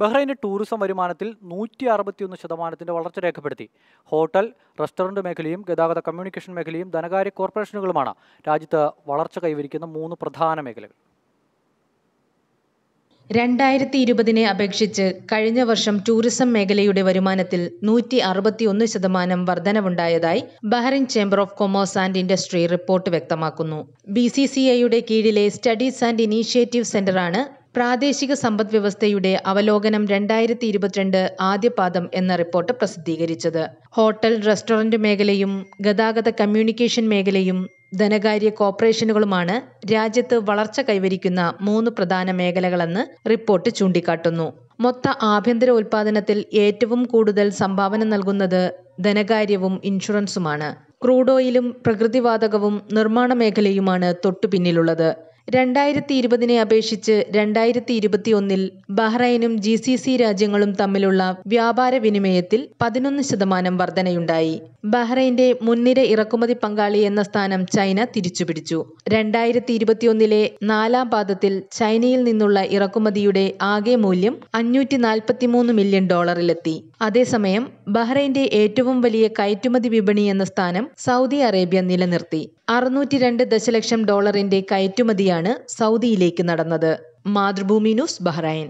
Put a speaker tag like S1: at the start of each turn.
S1: ബഹ്റൈന്റെ tourism വരുമാനത്തിൽ നൂറ്റി അറുപത്തിയൊന്ന് ശതമാനത്തിന്റെ വളർച്ച രേഖപ്പെടുത്തി. ഹോട്ടൽ റെസ്റ്റോറന്റ് മേഖലയും ഗതാഗത കമ്മ്യൂണിക്കേഷൻ മേഖലയും ധനകാര്യ കോർപ്പറേഷനുകളുമാണ് രാജ്യത്ത് വളർച്ച കൈവരിക്കുന്ന മൂന്ന് പ്രധാന മേഖലകൾ.
S2: രണ്ടായിരത്തി ഇരുപതിനെ അപേക്ഷിച്ച് കഴിഞ്ഞ വർഷം ടൂറിസം മേഖലയുടെ വരുമാനത്തിൽ നൂറ്റി അറുപത്തിയൊന്ന് ശതമാനം വർധനവുണ്ടായതായി Bahrain chamber of commerce and industry report വ്യക്തമാക്കുന്നു. ബി സി സി ഐയുടെ കീഴിലെ സ്റ്റഡീസ് ആൻഡ് ഇനീഷ്യേറ്റീവ് സെന്ററാണ് പ്രാദേശിക സമ്പദ് വ്യവസ്ഥയുടെ അവലോകനം രണ്ടായിരത്തി ഇരുപത്തിരണ്ട് ആദ്യപാദം എന്ന റിപ്പോർട്ട് പ്രസിദ്ധീകരിച്ചത്. ഹോട്ടൽ റെസ്റ്റോറന്റ് മേഖലയും ഗതാഗത കമ്മ്യൂണിക്കേഷൻ മേഖലയും ധനകാര്യ കോർപ്പറേഷനുകളുമാണ് രാജ്യത്ത് വളർച്ച കൈവരിക്കുന്ന മൂന്ന് പ്രധാന മേഖലകളെന്ന് റിപ്പോർട്ട് ചൂണ്ടിക്കാട്ടുന്നു. മൊത്ത ആഭ്യന്തര ഉൽപാദനത്തിൽ ഏറ്റവും കൂടുതൽ സംഭാവന നൽകുന്നത് ധനകാര്യവും ഇൻഷുറൻസുമാണ്. ക്രൂഡ് ഓയിലും പ്രകൃതിവാതകവും നിർമ്മാണ മേഖലയുമാണ് തൊട്ടുപിന്നിലുള്ളത്. രണ്ടായിരത്തി ഇരുപതിനെ അപേക്ഷിച്ച് രണ്ടായിരത്തി ഇരുപത്തിയൊന്നിൽ ബഹ്റൈനും ജി സി സി രാജ്യങ്ങളും തമ്മിലുള്ള വ്യാപാര വിനിമയത്തിൽ പതിനൊന്ന് ശതമാനം വർധനയുണ്ടായി. ബഹ്റൈന്റെ മുൻനിര ഇറക്കുമതി പങ്കാളി എന്ന സ്ഥാനം ചൈന തിരിച്ചുപിടിച്ചു. രണ്ടായിരത്തി ഇരുപത്തിയൊന്നിലെ നാലാം പാദത്തിൽ ചൈനയിൽ നിന്നുള്ള ഇറക്കുമതിയുടെ ആകെ മൂല്യം അഞ്ഞൂറ്റി നാൽപ്പത്തിമൂന്ന് മില്യൺ ഡോളറിലെത്തി. അതേസമയം ബഹ്റൈന്റെ ഏറ്റവും വലിയ കയറ്റുമതി വിപണി എന്ന സ്ഥാനം സൗദി അറേബ്യ നിലനിർത്തി. അറുന്നൂറ്റി രണ്ട് ദശലക്ഷം ഡോളറിന്റെ കയറ്റുമതിയാണ് സൗദിയിലേക്ക് നടന്നത്. Mathrubhumi news Bahrain.